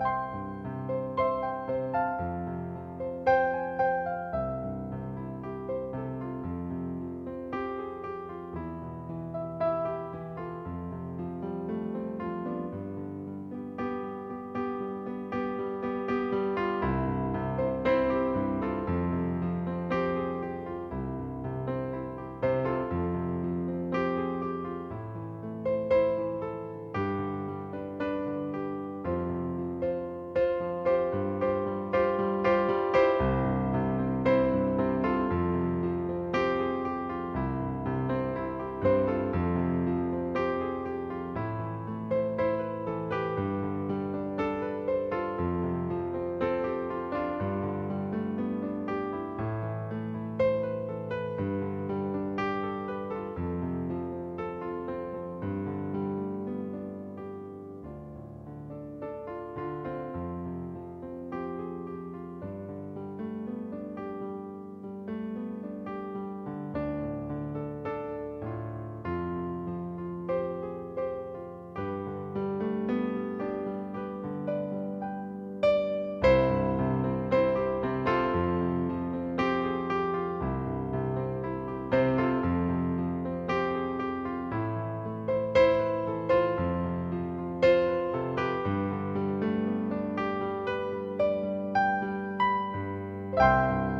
you you